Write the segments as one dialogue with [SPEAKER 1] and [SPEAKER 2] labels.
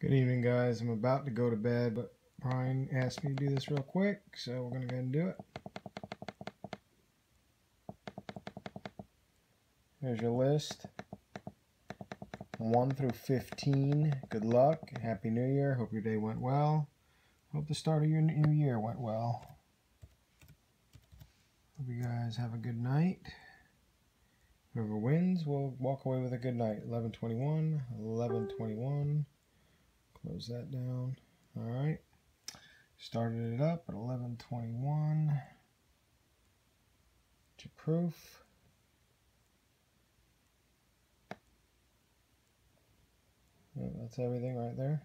[SPEAKER 1] Good evening, guys. I'm about to go to bed, but Bryan asked me to do this real quick, so we're going to go ahead and do it. Here's your list 1 through 15. Good luck. Happy New Year. Hope your day went well. Hope the start of your new year went well. Hope you guys have a good night. Whoever wins will walk away with a good night. 1121, 1121. Close that down. All right. Started it up at 1121. To proof. that's everything right there.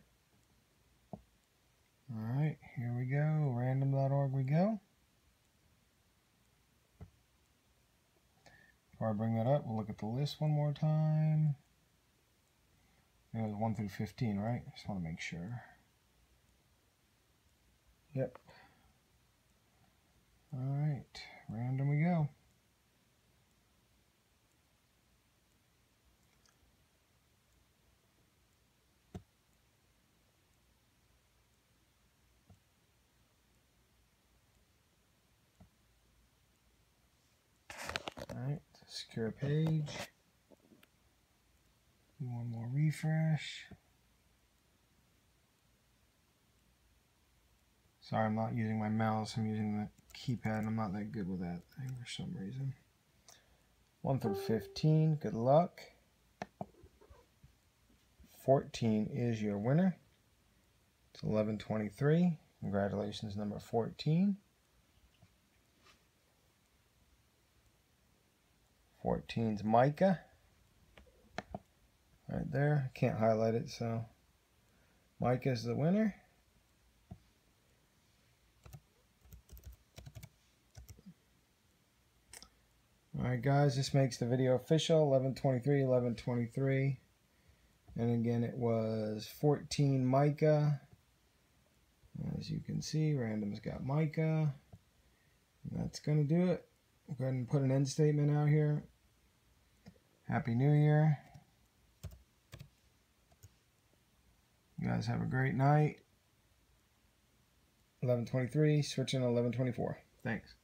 [SPEAKER 1] All right, here we go. Random.org we go. Before I bring that up, we'll look at the list one more time. It was 1 through 15, right? Just want to make sure. Yep. All right, random we go. All right, secure page. One more refresh. Sorry, I'm not using my mouse. I'm using the keypad. I'm not that good with that thing for some reason. 1 through 15, good luck. 14 is your winner. It's 1123. Congratulations, number 14. 14's Micah there. I can't highlight it, so Mike is the winner. Alright guys, this makes the video official, 1123, 1123. And again, it was 14 Micah. As you can see, random's got Micah. that's going to do it. Go ahead and put an end statement out here. Happy New Year. You guys have a great night. 1123, switching 1124. Thanks.